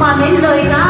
画眉的时一样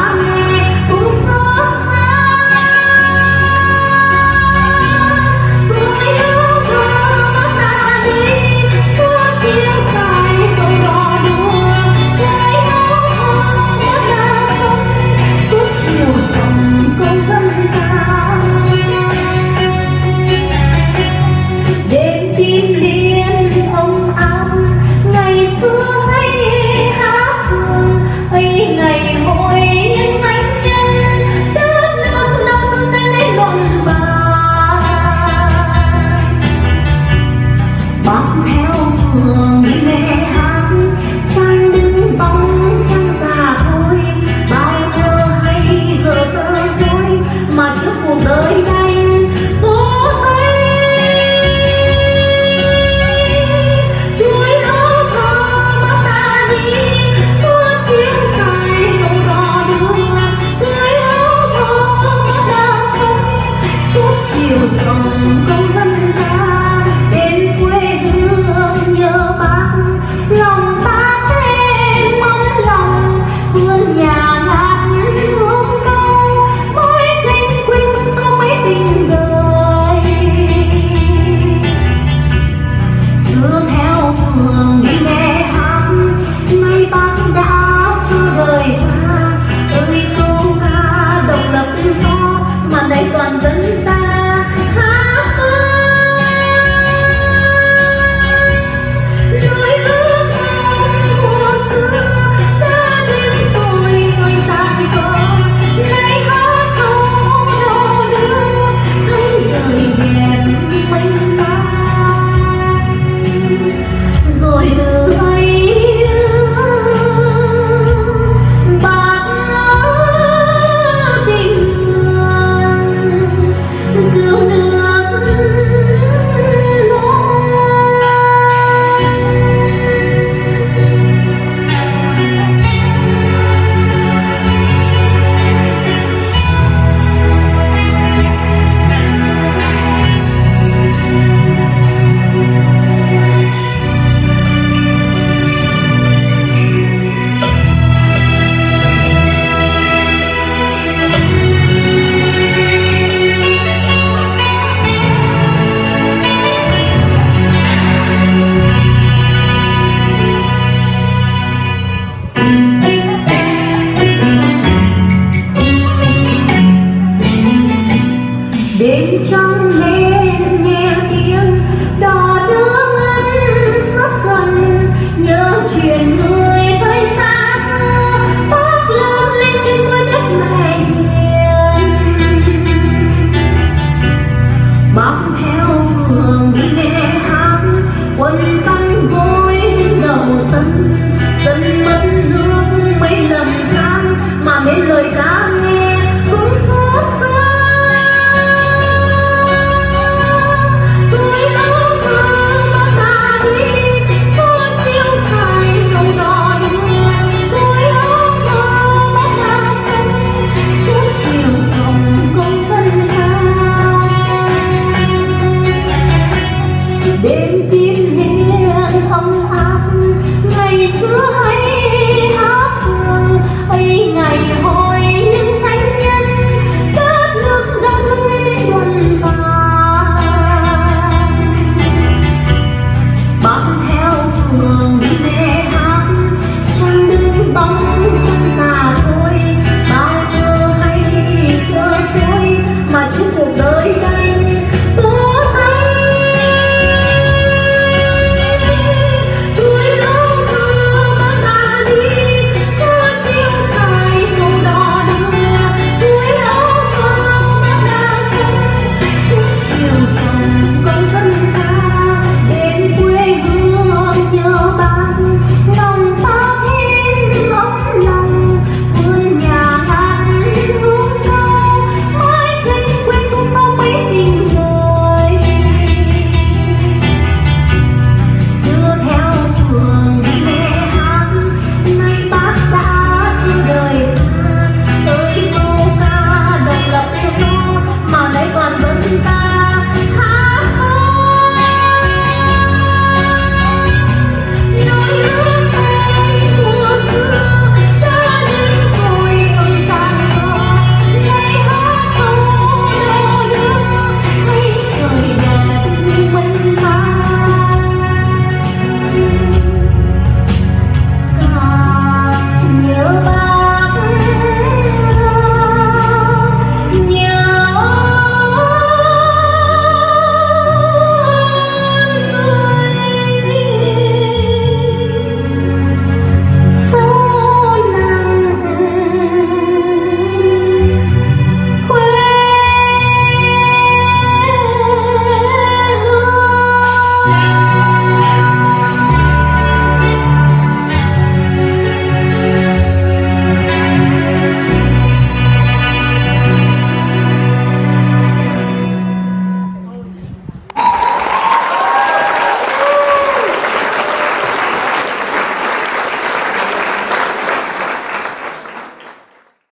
try.